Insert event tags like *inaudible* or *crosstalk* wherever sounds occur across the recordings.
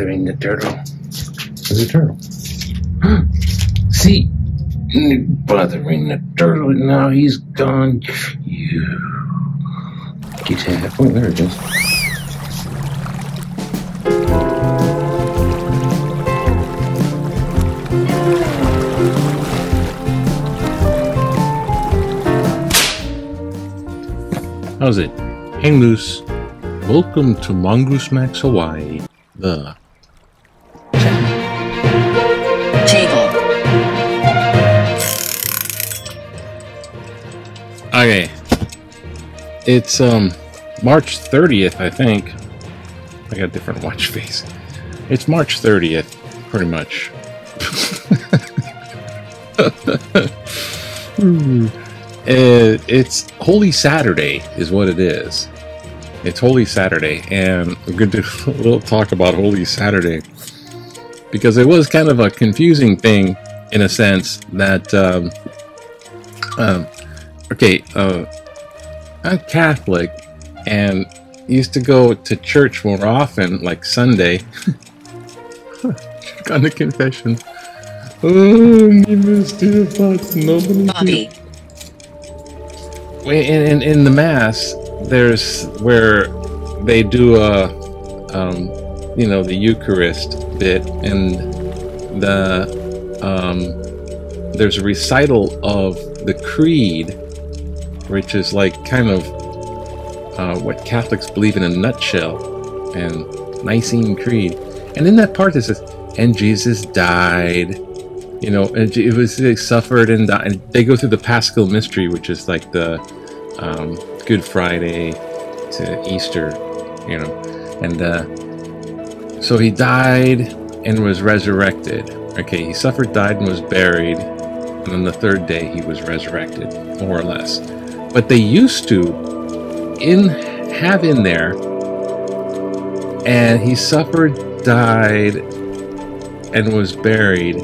bothering the turtle. Is a turtle? *gasps* See, bothering the turtle. Now he's gone. You get half. Oh, there it is. How's it? Hang loose. Welcome to Mongoose Max Hawaii. The okay. It's um March 30th, I think. I got a different watch face. It's March 30th, pretty much. Hmm. *laughs* Uh, it's Holy Saturday, is what it is. It's Holy Saturday, and we're going to do *laughs* a little talk about Holy Saturday because it was kind of a confusing thing in a sense that, um, um, okay, uh, I'm Catholic and used to go to church more often, like Sunday. *laughs* Gone to confession. Oh, needless to thoughts, nobody. Bobby. Wait, in, in, in the mass, there's where they do a, um, you know, the Eucharist bit, and the um, there's a recital of the Creed, which is like kind of uh, what Catholics believe in a nutshell, and Nicene Creed. And in that part, it says, "And Jesus died." You know, and it was they suffered and died. And they go through the Paschal Mystery, which is like the um, Good Friday to Easter, you know, and uh, so he died and was resurrected. Okay, he suffered, died, and was buried, and then the third day he was resurrected, more or less. But they used to in have in there, and he suffered, died, and was buried,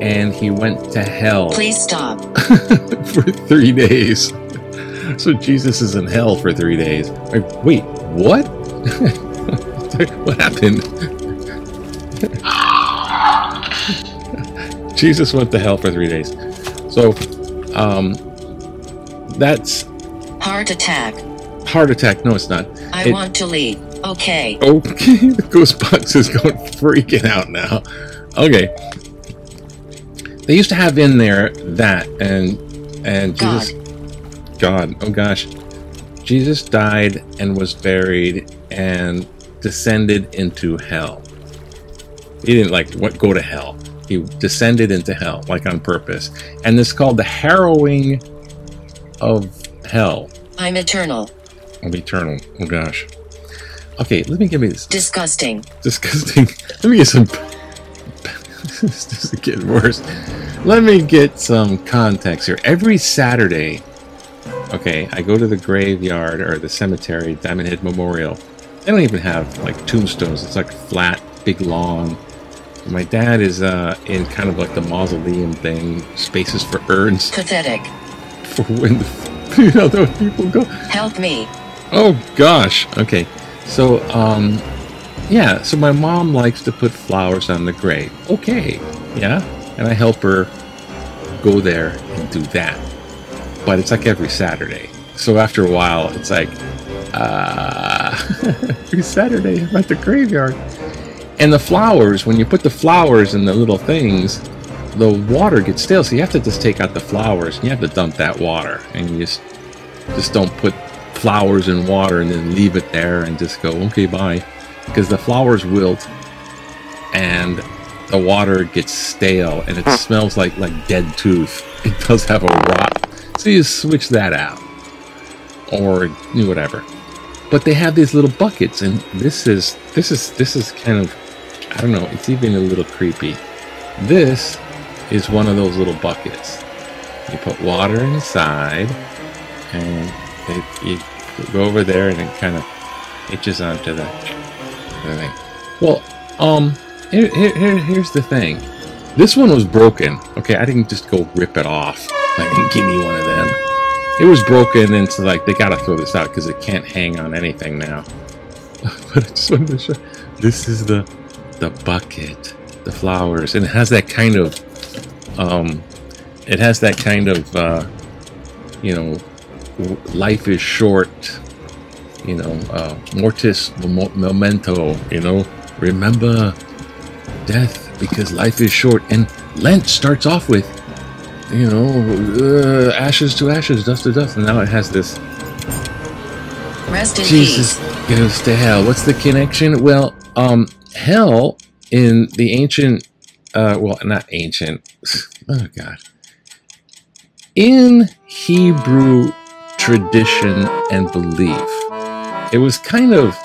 and he went to hell Please stop. *laughs* for three days. So Jesus is in hell for three days. Like, wait, what? *laughs* what happened? *laughs* Jesus went to hell for three days. So, um, that's Heart attack. heart attack. No, it's not. I It- want to leave. Okay. Okay, *laughs* the ghost box is going freaking out now. Okay. They used to have in there that and and God. Jesus God, oh gosh. Jesus died and was buried and descended into hell. He didn't like what go to hell. He descended into hell, like on purpose. And it's called the harrowing of hell. I'm eternal. Of eternal. Oh gosh. Okay, let me give me this Disgusting. disgusting. *laughs* Let me get some. *laughs* this is getting worse. Let me get some context here. Every Saturday, okay, I go to the graveyard or the cemetery, Diamond Head Memorial. They don't even have like tombstones. It's like flat, big lawn. My dad is uh, in kind of like the mausoleum thing, spaces for urns Pathetic. For *laughs* when the, you know those people go. Help me. Oh gosh. Okay. So um yeah, so my mom likes to put flowers on the grave. Okay. Yeah. And I help her go there and do that. But it's like every Saturday. So after a while it's like uh *laughs* every Saturday I'm at the graveyard. And the flowers, when you put the flowers in the little things, the water gets stale, so you have to just take out the flowers. And you have to dump that water and you just just don't put flowers in water and then leave it there and just go okay bye. Because the flowers wilt and the water gets stale and it smells like like dead tooth. *laughs* It does have a rot. So you switch that out. Or whatever. But they have these little buckets and this is this is this is kind of i don't know it's even a little creepy. This is one of those little buckets you put water inside and it, you go over there and it kind of itches onto the, the thing. Well, um, here, here, here- here's the thing. This one was broken. Okay, I didn't just go rip it off. Didn't *laughs* give me one of them. It was broken, and so like they gotta throw this out because it can't hang on anything now. *laughs* but I just wanted to show. This is the the bucket, the flowers, and it has that kind of, um, it has that kind of, uh, you know, life is short, you know, uh, mortis mo- memento, you know, remember death because life is short. And Lent starts off with, you know, uh, ashes to ashes, dust to dust, and now it has this Rest in Jesus peace. goes to hell. What's the connection? Well, um, hell in the ancient, uh, well, not ancient. Oh God. In Hebrew tradition and belief, it was kind of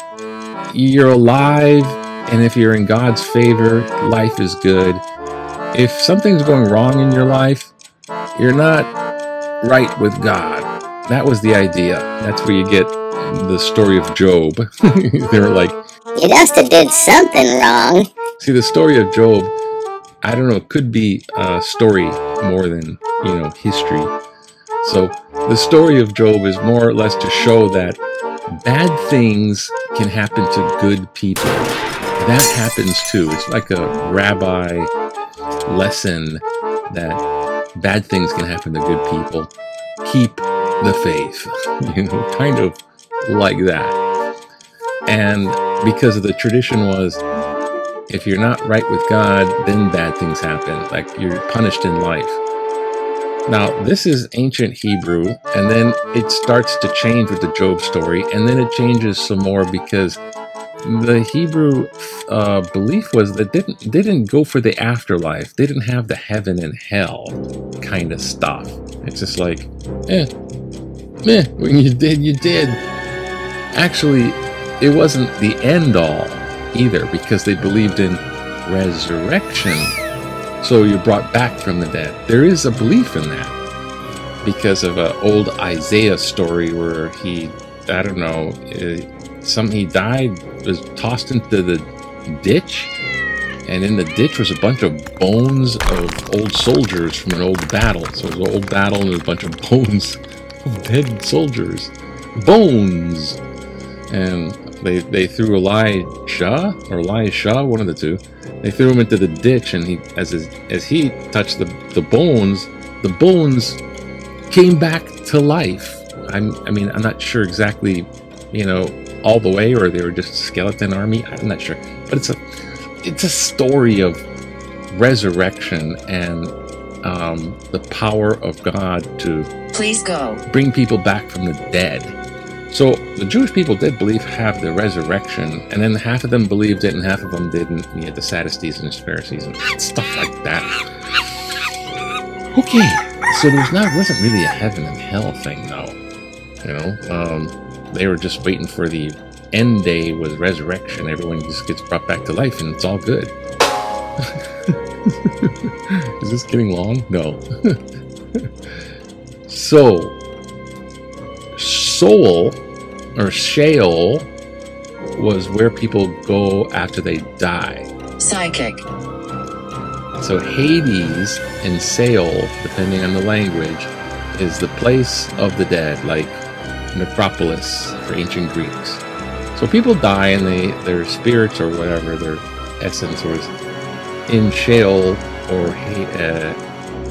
you're alive, and if you're in God's favor, life is good. If something's going wrong in your life, you're not right with God. That was the idea. That's where you get the story of Job. *laughs* they were like, You must have did something wrong. see, the story of Job, I don't know, it could be a story more than, you know, history. So the story of Job is more or less to show that bad things can happen to good people. That happens too. It's like a rabbi lesson that bad things can happen to good people. Keep the faith. *laughs* You know, kind of like that. And because of the tradition was if you're not right with God, then bad things happen. Like you're punished in life. Now, this is ancient Hebrew, and then it starts to change with the Job story, and then it changes some more because the Hebrew uh, belief was that didn't they didn't go for the afterlife. They didn't have the heaven and hell kind of stuff. It's just like, eh, eh, when *laughs* you did, you did. Actually, it wasn't the end all either because they believed in resurrection. So you're brought back from the dead. There is a belief in that because of an old Isaiah story where he, I don't know, uh, some he died was tossed into the ditch, and in the ditch was a bunch of bones of old soldiers from an old battle. So it was an old battle and a bunch of *laughs* bones of dead soldiers, bones, and they they threw Elijah or Elisha, one of the two. They threw him into the ditch, and he as his, as he touched the the bones, the bones came back to life. I'm I mean I'm not sure exactly, you know, all the way, or they were just skeleton army. I'm not sure, but it's a it's a story of resurrection and um, the power of God to Please go. bring people back from the dead. The Jewish people did believe half the resurrection, and then half of them believed it, and half of them didn't. And you had the Sadducees and the Pharisees and stuff like that. Okay, so there's not wasn't really a heaven and hell thing, though. You know, um, they were just waiting for the end day with resurrection. Everyone just gets brought back to life, and it's all good. *laughs* Is this getting long? No. *laughs* so, Soul or Sheol was where people go after they die. Psychic. So Hades and Sheol, depending on the language, is the place of the dead, like necropolis for ancient Greeks. So people die and they their spirits or whatever their essence was in Sheol or uh,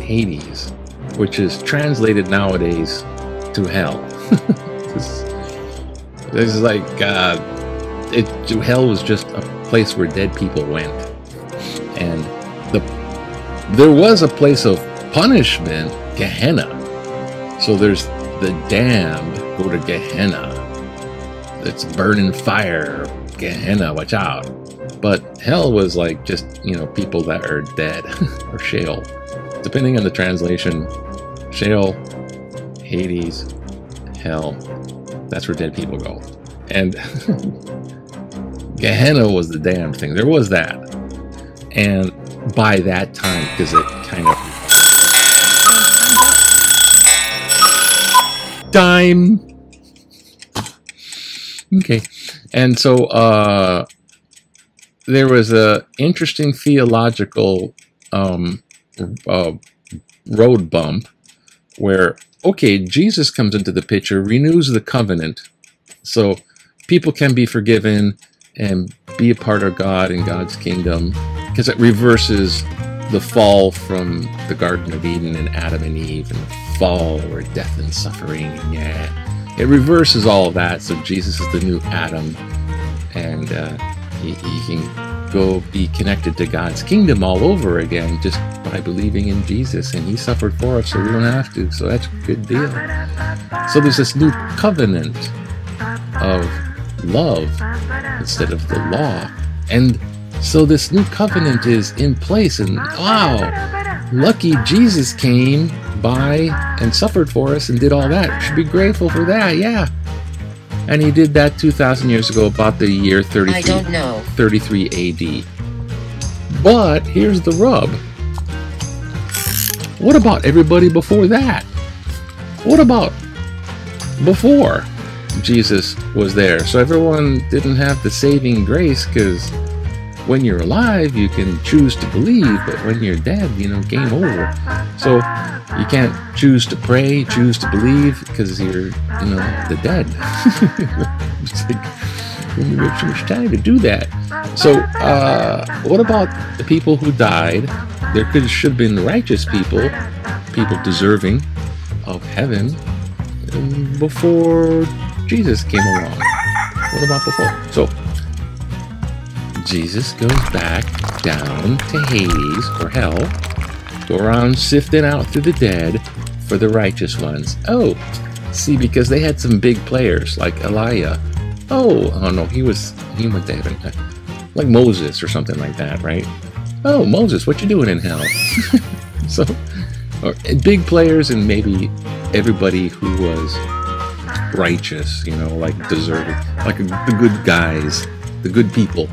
Hades, which is translated nowadays to hell. *laughs* this, is like uh, it. Hell was just a place where dead people went, and the there was a place of punishment, Gehenna. So there's the damned go to Gehenna. It's burning fire, Gehenna, watch out. But hell was like just, you know, people that are dead *laughs* or Sheol. Depending on the translation, Sheol, Hades, hell, that's where dead people go. And *laughs* Gehenna was the damned thing. There was that. And by that time, because it kind of time. Okay, and so uh, there was a interesting theological um, uh, road bump where okay, Jesus comes into the picture, renews the covenant, so people can be forgiven and be a part of God and God's kingdom because it reverses the fall from the Garden of Eden and Adam and Eve and the fall where death and suffering yeah, it reverses all of that. So Jesus is the new Adam, and uh, he, he can go be connected to God's kingdom all over again just by believing in Jesus, and He suffered for us, so we don't have to. So that's a good deal. So there's this new covenant of love instead of the law. And so this new covenant is in place, and wow, lucky Jesus came by and suffered for us and did all that. We should be grateful for that, yeah. And he did that 2,000 years ago, about the year 33, I don't know. 33 AD. But here's the rub. What about everybody before that? What about before Jesus was there? So everyone didn't have the saving grace because when you're alive, you can choose to believe, but when you're dead, you know, game over. So you can't choose to pray, choose to believe because you're, you know, the dead. *laughs* it's like, you have too much time to do that. So, uh, what about the people who died? There could should have been righteous people, people deserving of heaven um, before Jesus came along. What about before? So, Jesus goes back down to Hades or hell, go around sifting out through the dead for the righteous ones. Oh, see, because they had some big players like Elijah. Oh, oh no, he was he went to heaven, *laughs* like Moses or something like that, right? Oh, Moses, what you doing in hell? *laughs* so, or, big players and maybe everybody who was righteous, you know, like deserving, like the good guys, the good people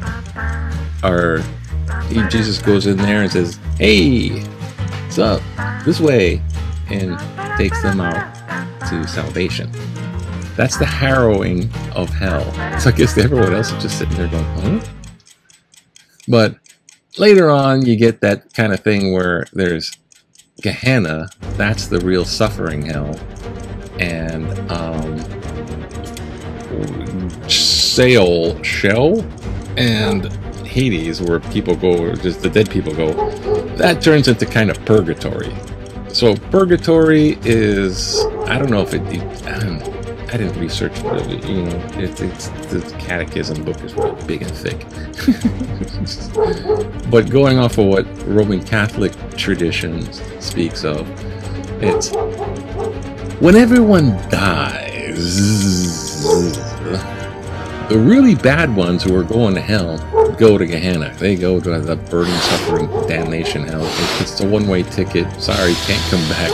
Jesus goes in there and says, "Hey, what's up? This way," and takes them out to salvation. That's the harrowing of hell. So I guess everyone else is just sitting there going, "Huh?" But later on, you get that kind of thing where there's Gehenna. That's the real suffering hell, and um, Sheol, Sheol, and Hades, where people go, or just the dead people go. That turns into kind of purgatory. So purgatory is I don't know if it. I, I didn't research it. You know, it, it's the catechism book is really big and thick. *laughs* but going off of what Roman Catholic tradition speaks of, it's when everyone dies. The really bad ones who are going to hell go to Gehenna. They go to the burning, suffering, damnation hell. It's a one-way ticket. Sorry, can't come back.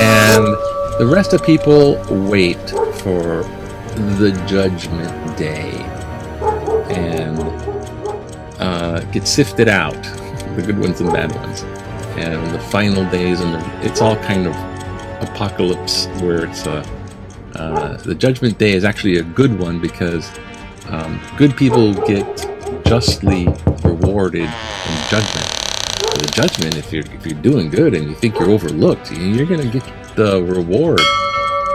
And the rest of people wait for the judgment day and uh, get sifted out, *laughs* the good ones and bad ones, and the final days, and the, it's all kind of apocalypse where it's a. Uh, the judgment day is actually a good one because um, good people get justly rewarded in judgment. For the judgment, if you're if you're doing good and you think you're overlooked, you're gonna get the reward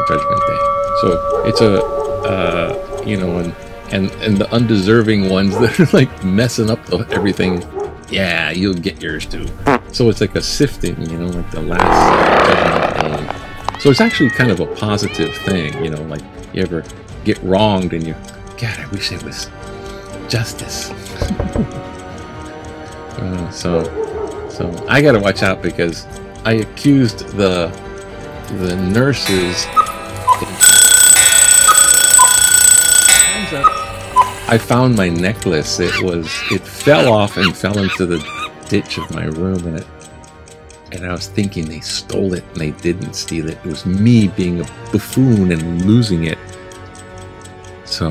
judgment day. So it's a uh, you know, and and and the undeserving ones *laughs* that are like messing up the, everything. Yeah, you'll get yours too. So it's like a sifting, you know, like the last judgment day. So it's actually kind of a positive thing, you know, like you ever get wronged and you, God, I wish it was justice. *laughs* uh, so, so I gotta watch out because I accused the the nurses. I found my necklace. It was it fell off and fell into the ditch of my room, and it and I was thinking they stole it and they didn't steal it. It was me being a buffoon and losing it. So,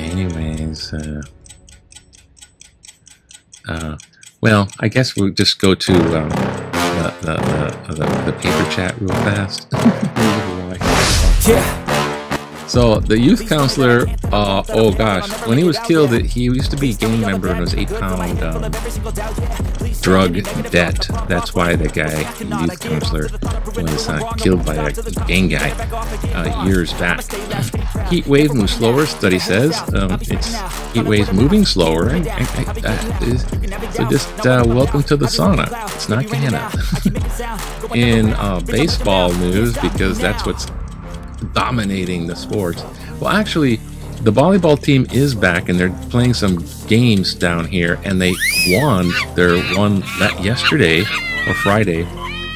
anyways, uh, uh, well, I guess we'll just go to um, the, the, the, the, paper chat real fast. *laughs* Yeah. So the youth counselor, uh, oh gosh, when he was killed, he used to be a gang member and was eight pound um, drug debt. That's why the guy, the youth counselor, was uh, killed by a gang guy uh, years back. Heat wave moves slower, study says. Um, it's heat waves moving slower. Uh, so just uh, welcome to the sauna. It's not Guyana. In *laughs* uh, baseball news, because that's what's dominating the sports. Well, actually, the volleyball team is back and they're playing some games down here, and they won their one that yesterday or Friday,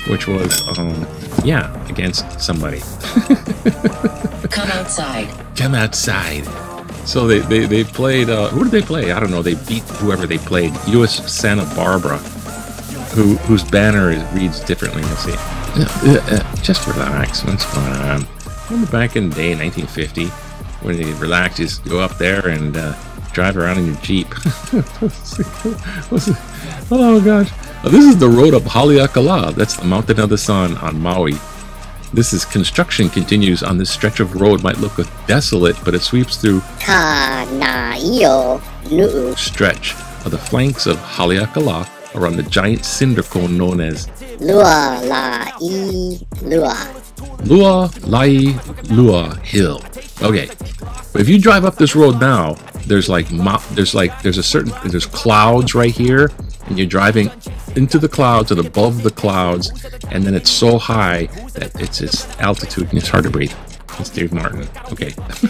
which was um, yeah against somebody. *laughs* Come outside. Come outside. So they, they, they played, uh, who did they play? I don't know. They beat whoever they played. UC Santa Barbara, who whose banner is, reads differently. Let's see. Uh, uh, uh, just relax. What's going on? Remember back in the day, 1950, when they relax, just go up there and uh, drive around in your Jeep. *laughs* oh gosh. Oh, this is the road up Haleakala. That's the Mountain of the Sun on Maui. This is construction continues on this stretch of road. Might look a desolate, but it sweeps through Ka na iyo nuu. stretch of the flanks of Haleakala around the giant cinder cone known as Lua la i lua. Lua Lai Lua Hill. Okay, but if you drive up this road now, there's like there's like there's a certain there's clouds right here, and you're driving into the clouds and above the clouds, and then it's so high that it's its altitude and it's hard to breathe. It's Dave Martin. Okay, *laughs*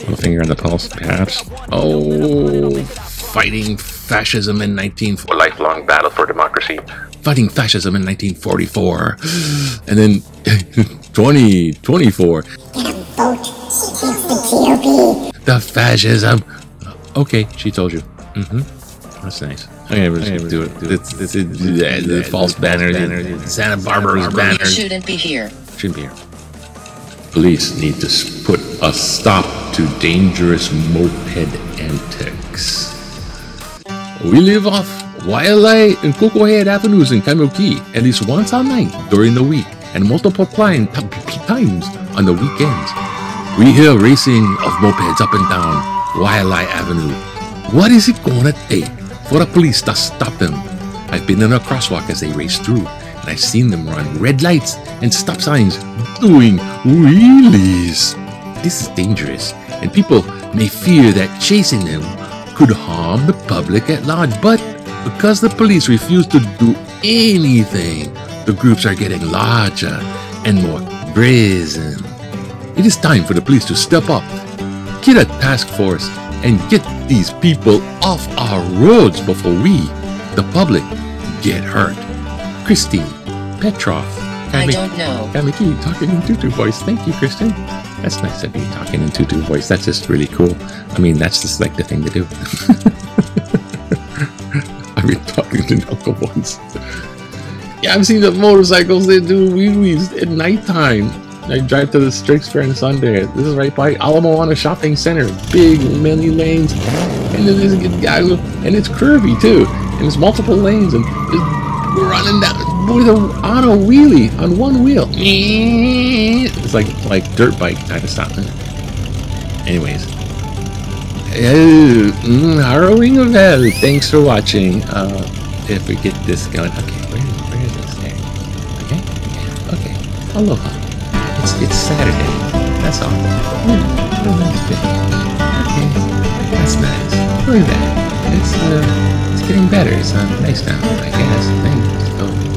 little finger on the pulse, perhaps. Oh, fighting fascism in 19 A lifelong battle for democracy. fighting fascism in 1944 *gasps* and then *laughs* 2024 the the fascism. Okay she told you. Mm-hmm. That's nice. Okay we're just gonna do it. It's, it's, it's, yeah, the false banner the santa barbara's banner shouldn't be here. shouldn't be here. Police need to put a stop to dangerous moped antics. We live off Waialae and Koko Head Avenues in Kaimuki at least once a night during the week and multiple times on the weekends. We hear racing of mopeds up and down Waialae Avenue. What is it gonna take for the police to stop them? I've been in a crosswalk as they race through, and I've seen them run red lights and stop signs doing wheelies. This is dangerous, and people may fear that chasing them could harm the public at large. But because the police refuse to do anything, the groups are getting larger and more brazen. It is time for the police to step up, get a task force, and get these people off our roads before we, the public, get hurt. Christine Petrov. I Kami- don't know. Kaimuki talking in tutu voice. Thank you, Kristen. That's nice of you talking in tutu voice. That's just really cool. I mean, that's just like the thing to do. *laughs* I've been talking in Uncle voice. Yeah, I've seen the motorcycles they do wee wees at nighttime. I drive to the Strix Fair on Sunday. This is right by Ala Moana shopping center. Big, many lanes. And then there's a guy, and it's curvy too. And it's multiple lanes. And just running down with a, on a wheelie on one wheel. It's like like dirt bike kind of stuff. Anyways. Oh, mm, harrowing hell. Thanks for watching. Uh, if we get this going. Okay, okay. Aloha. It's, it's Saturday. That's all. Mm, oh, that's good. Okay, that's nice. Look at that. It's, uh, it's getting better. It's uh, nice now, I guess.